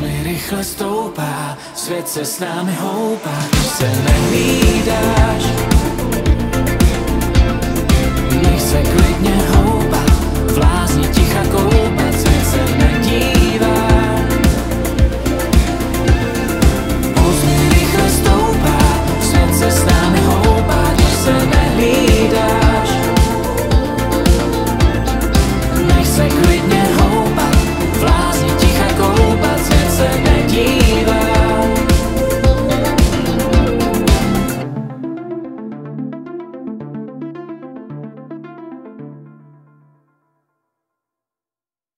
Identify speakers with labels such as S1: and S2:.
S1: mi rychle stoupá, svět se s námi houpá, když se nehlídáš.